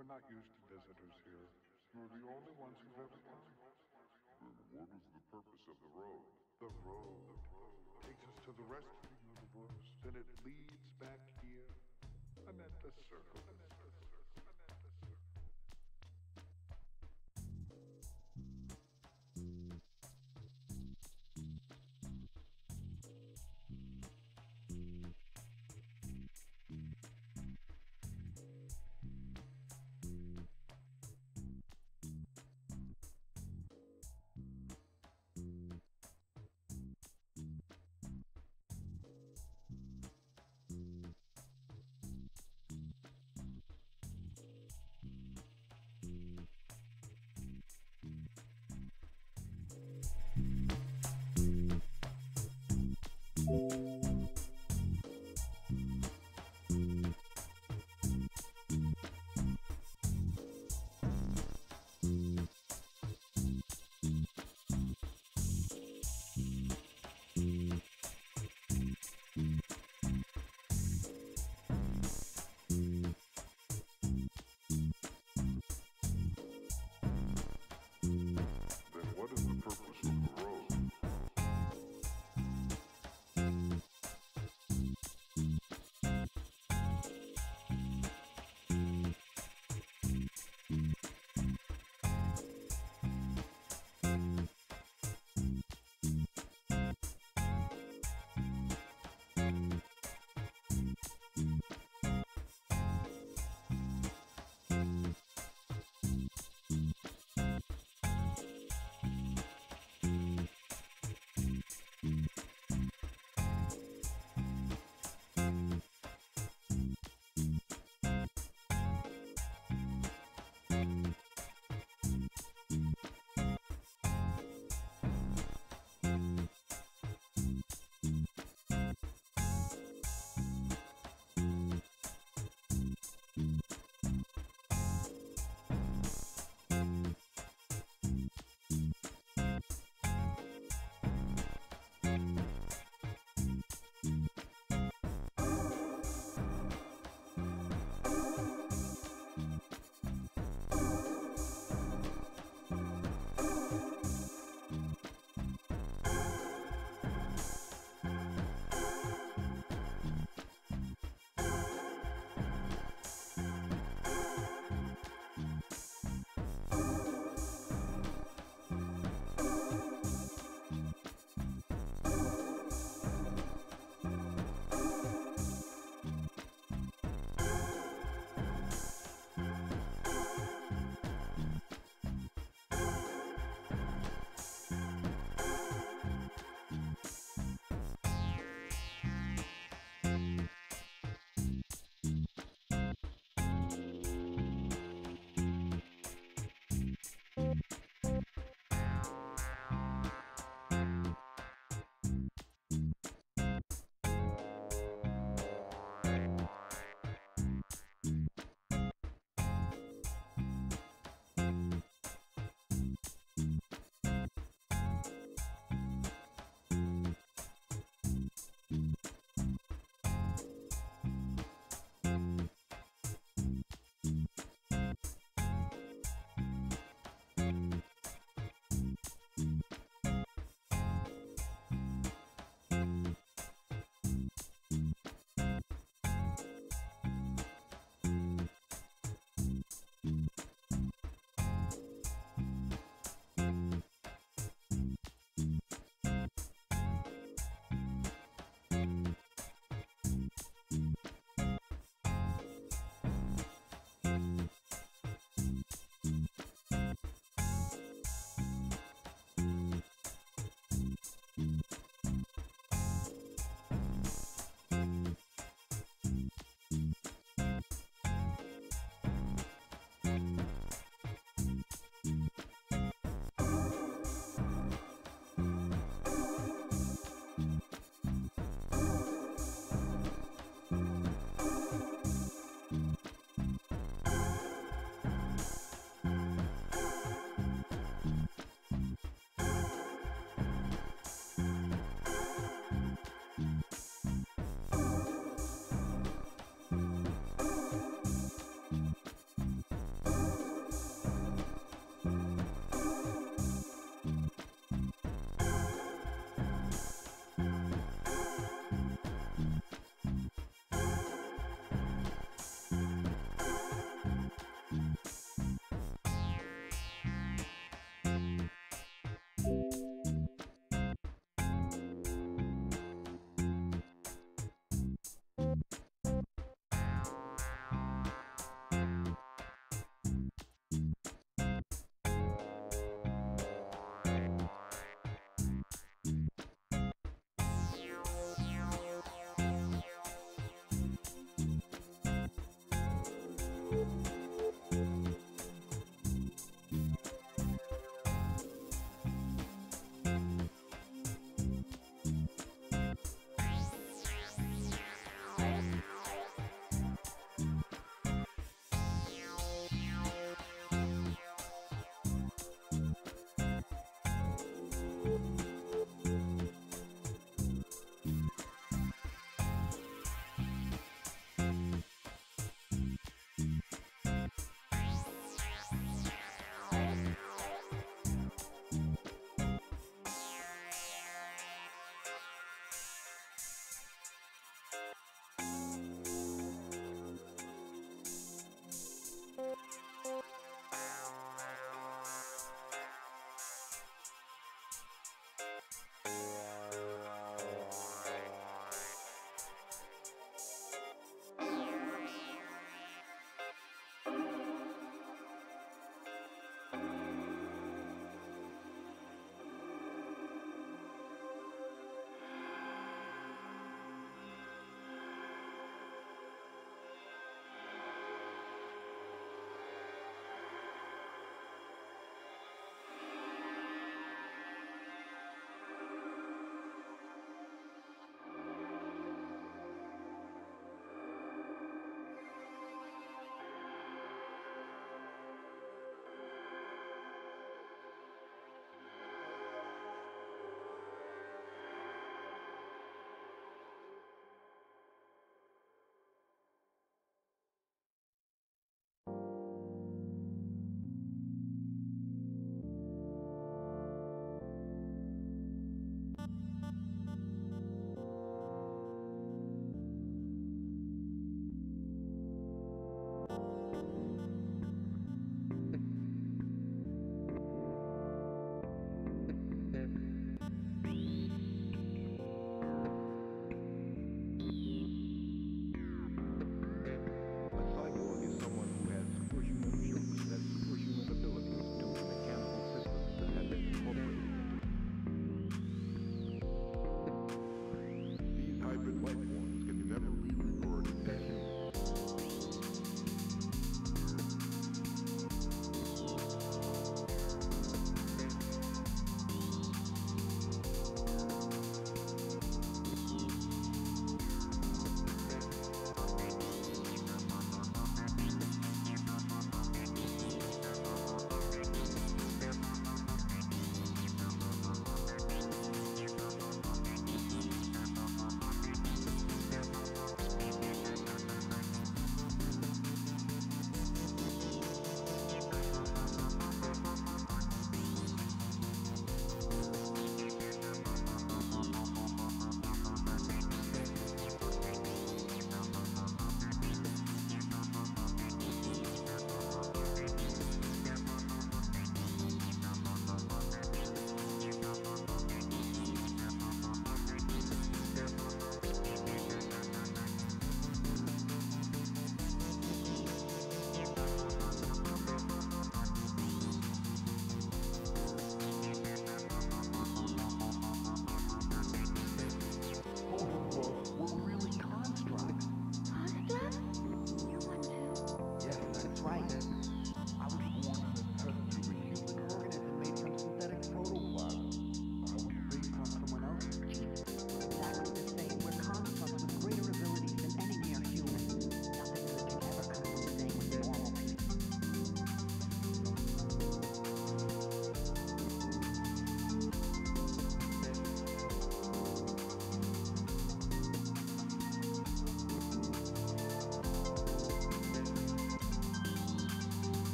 We're not used to visitors here. You're the only ones who've ever come. Then what is the purpose of the road? The road takes us to the rest of the universe, then it leads back here. I'm at the circle. I'm at the circle. Bye.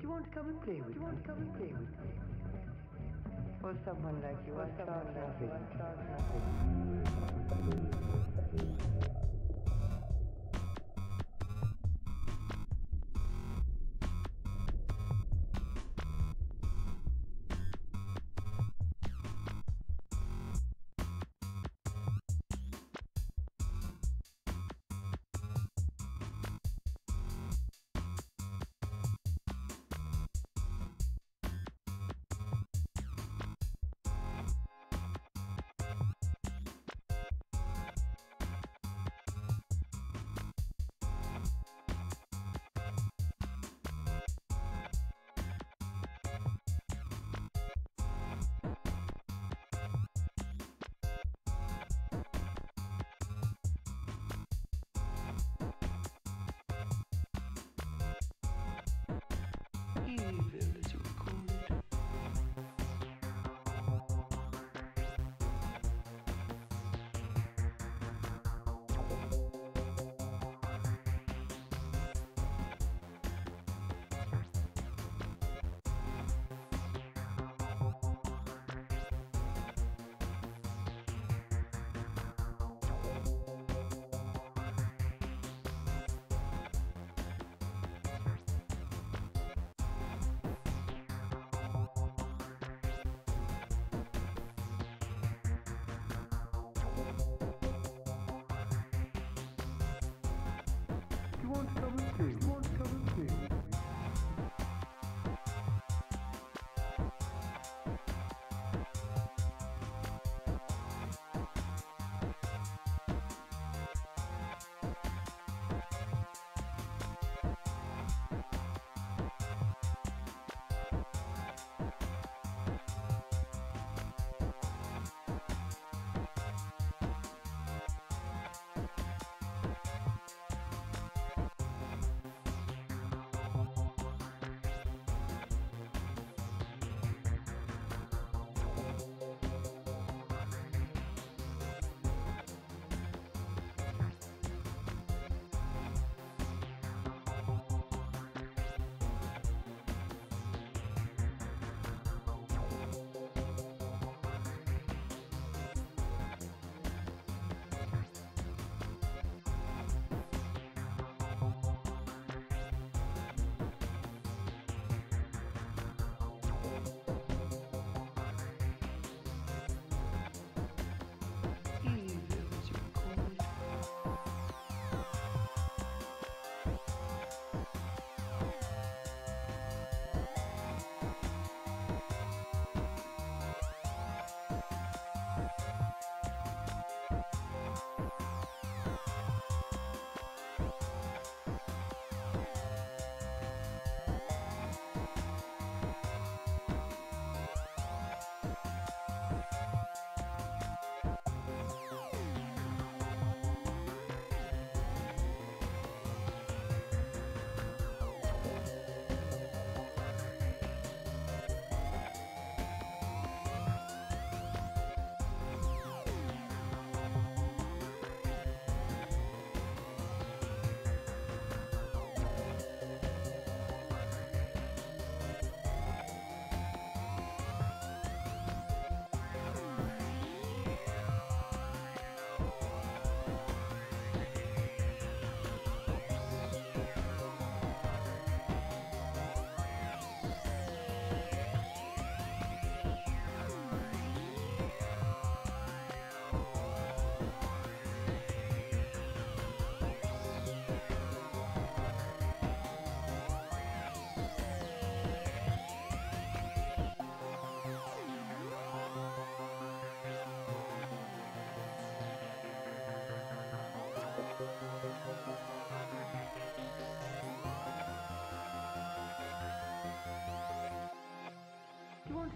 Do you want to come and play with? Do you want to come and play with? Or someone like you? Or someone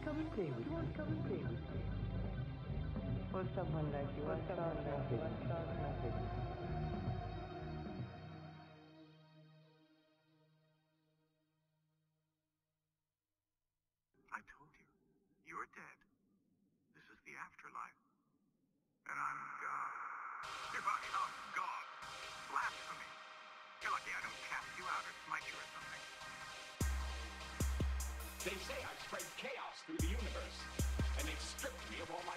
like you? play with me? Come and play with me. Or someone like you, or someone like you, or someone like you. I told you, you're dead. This is the afterlife. And I'm God. If I am God, blasphemy. You're lucky I don't cast you out or smite you or something. They say I've spread chaos through the universe, and they've stripped me of all my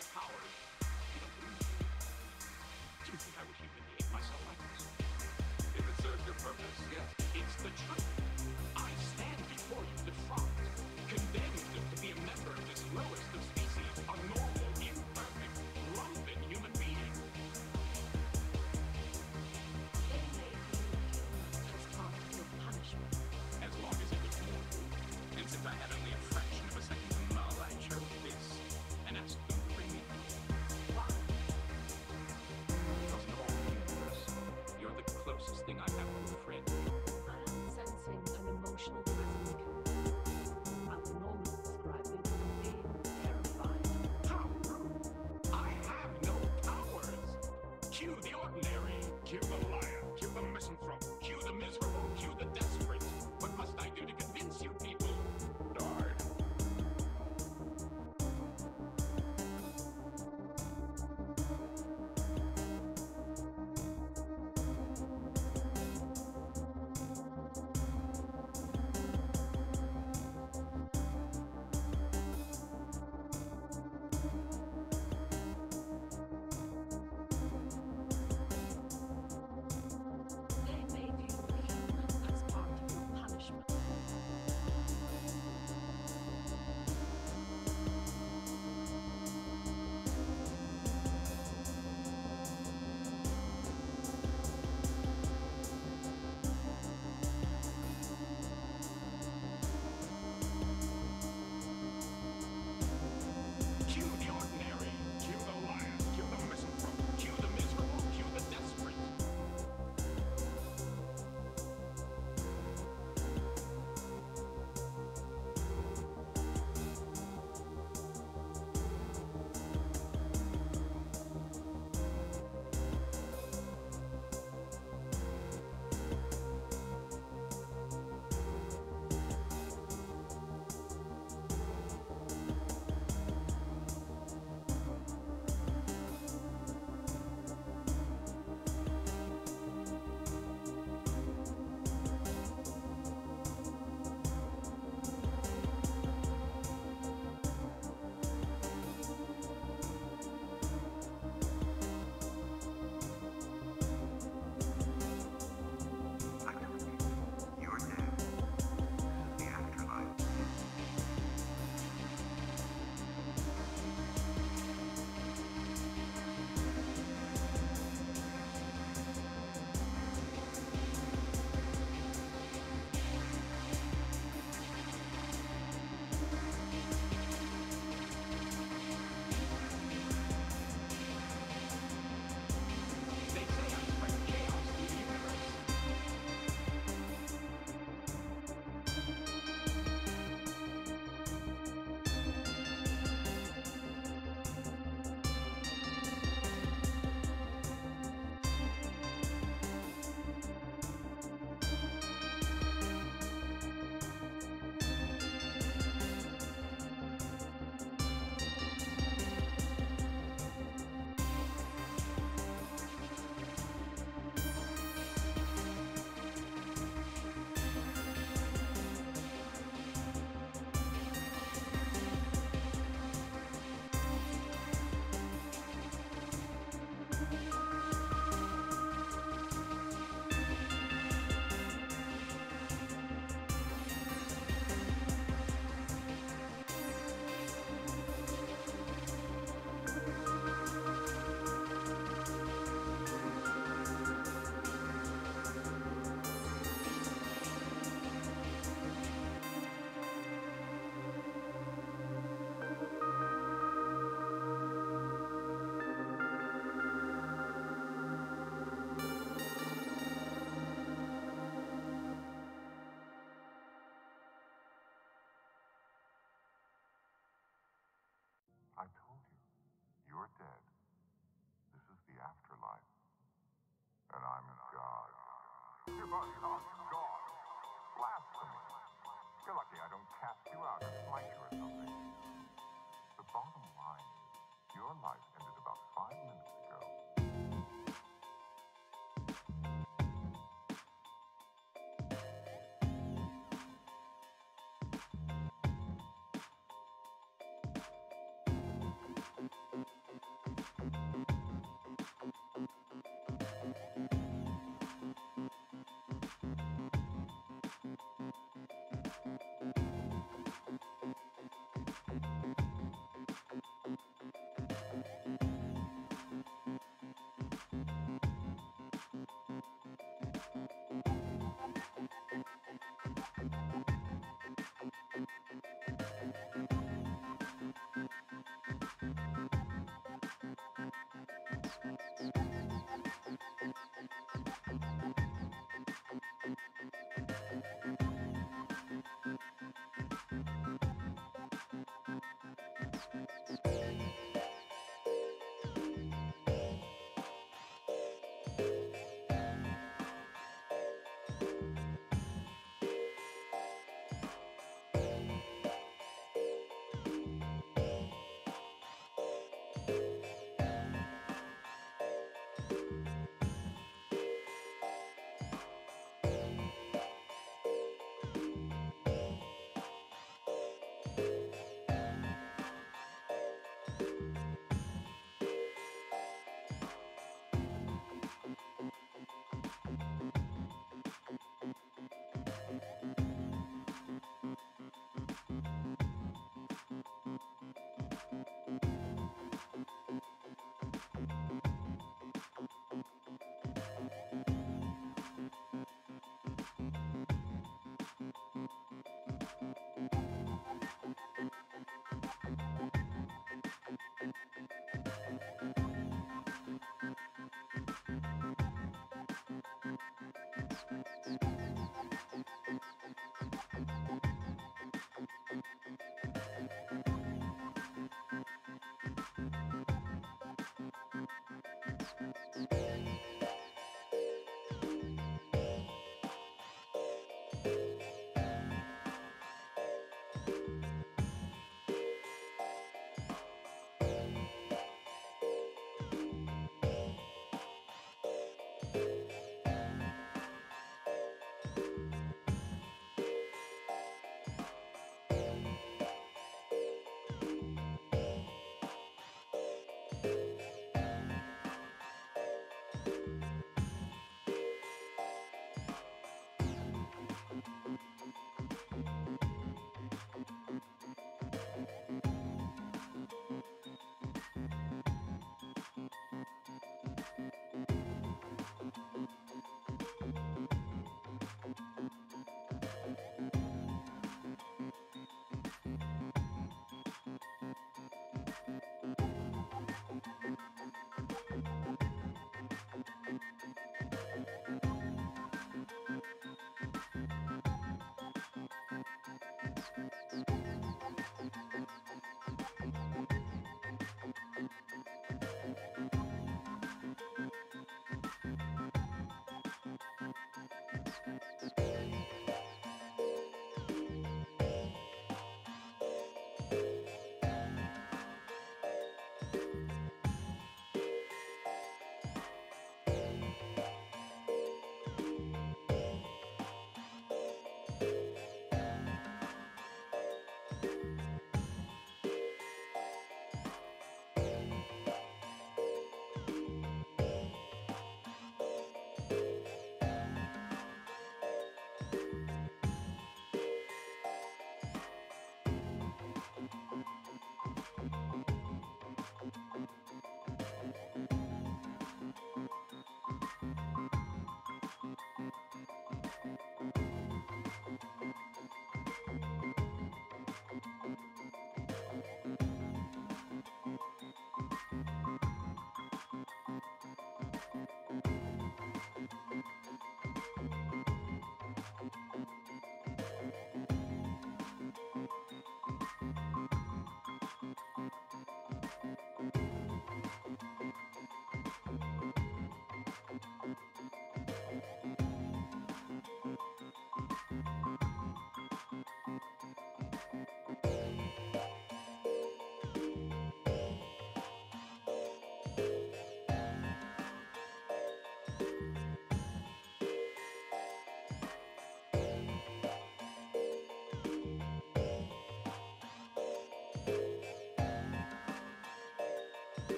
You're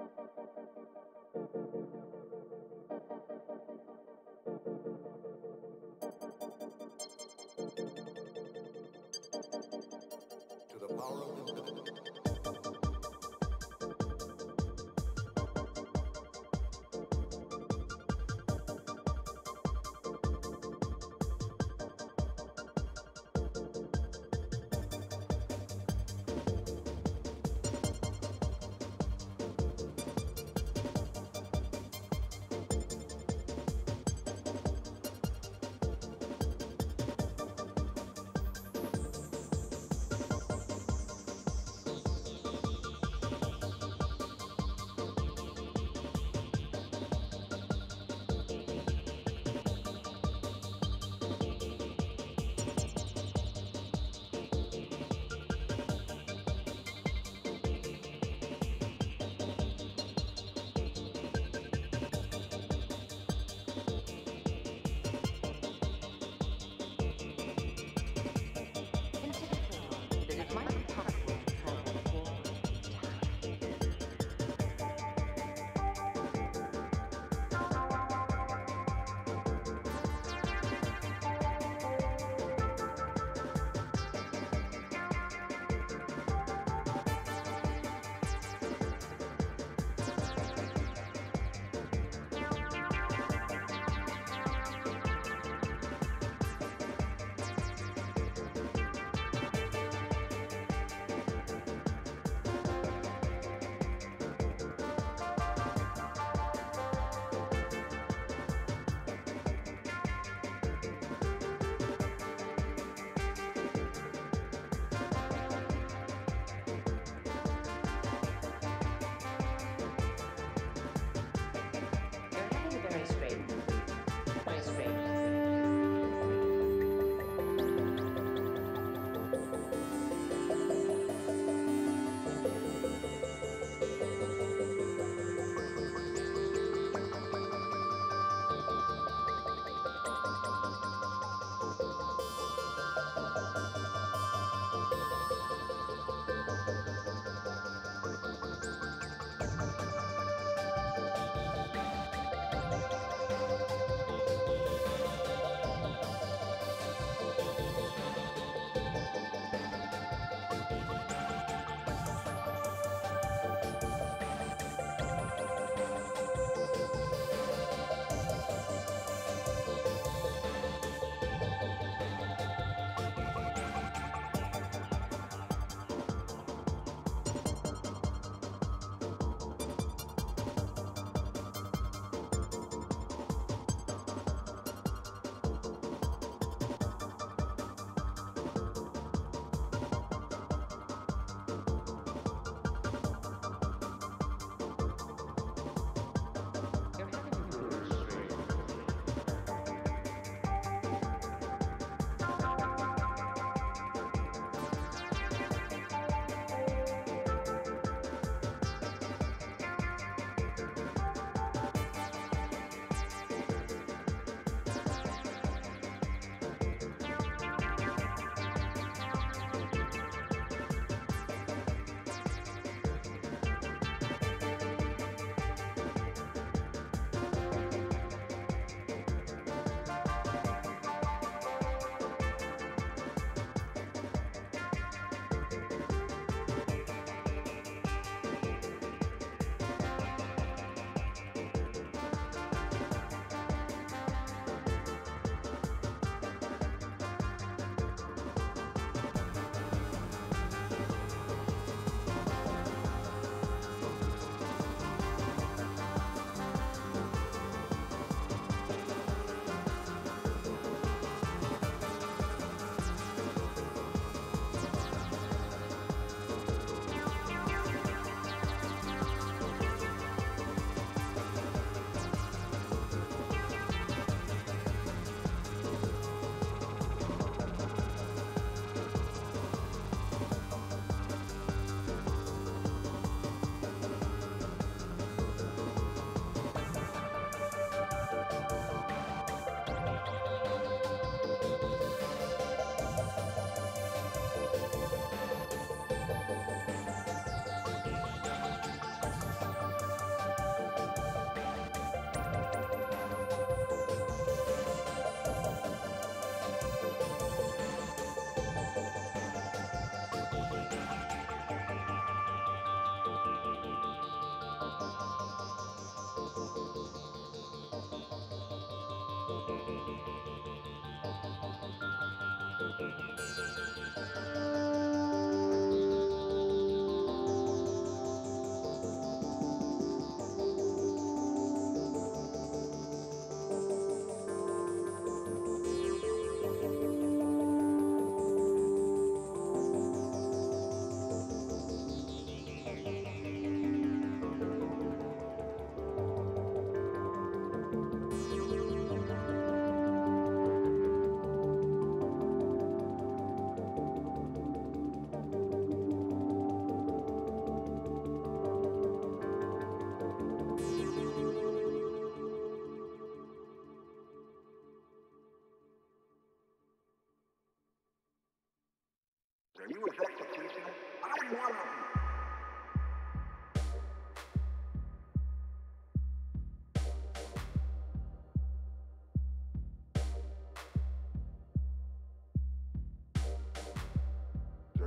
To the power of infinity.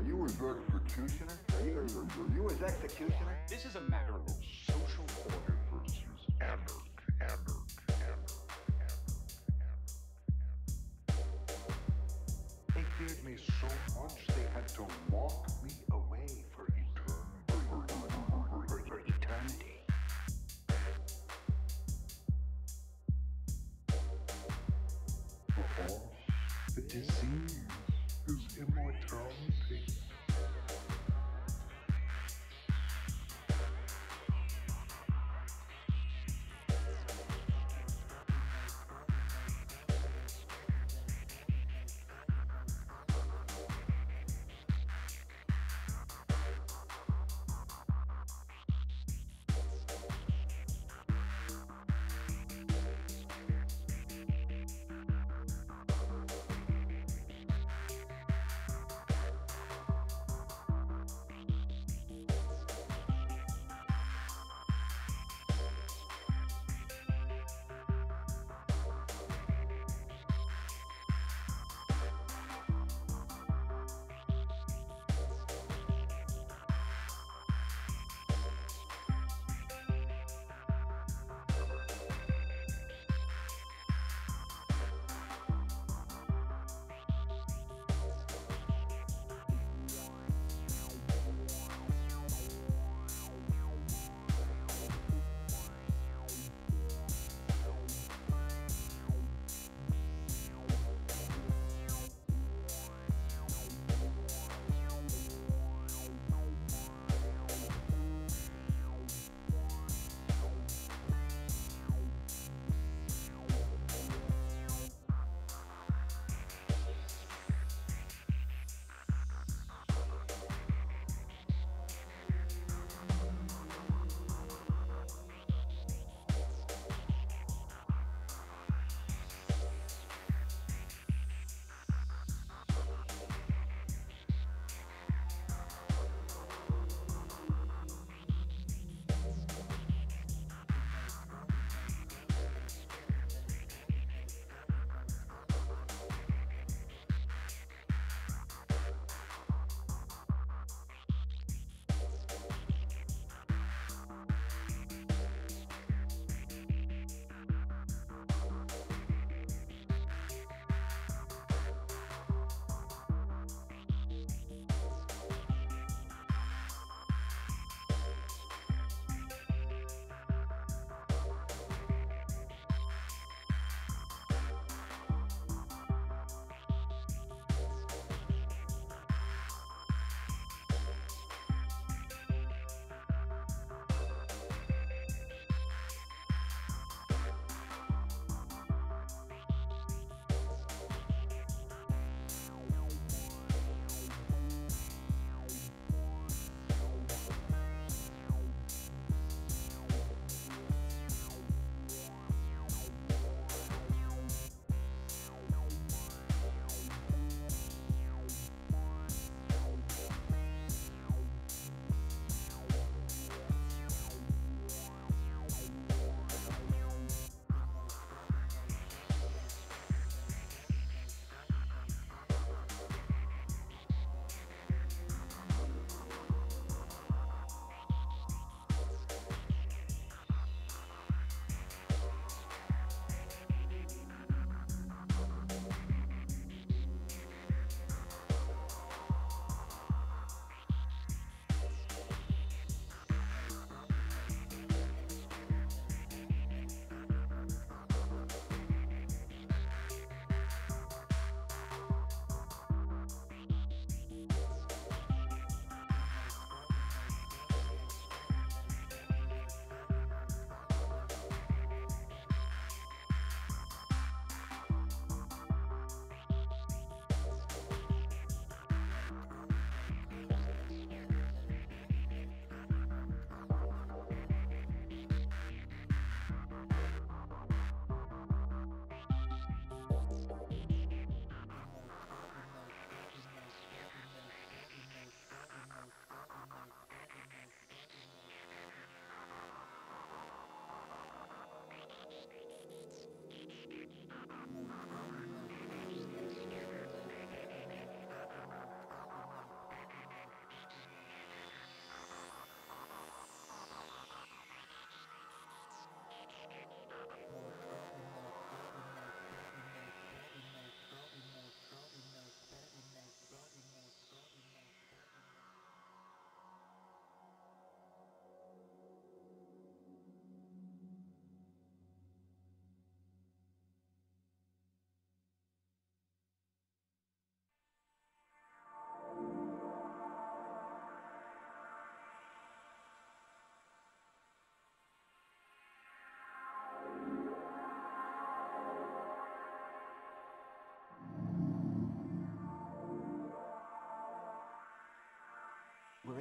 you reverse executioner? Are you, are are you executioner? This is a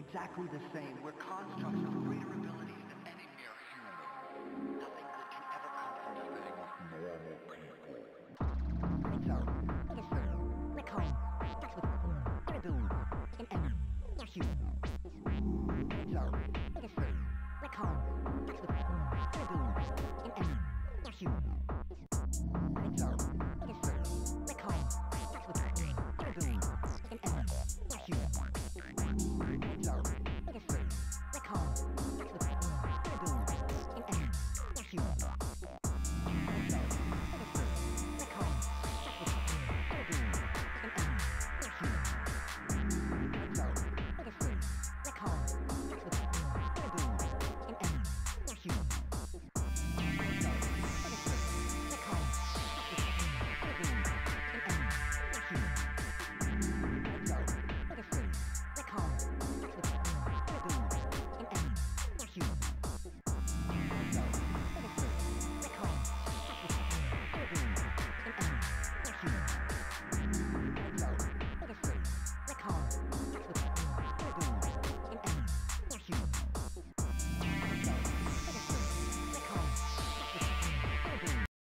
exactly the same. We're constructs of greater abilities than any mere human. Nothing good can ever come from staying with normal people. So, it is true. We're called constructs with greater abilities than any mere human. So, it is true.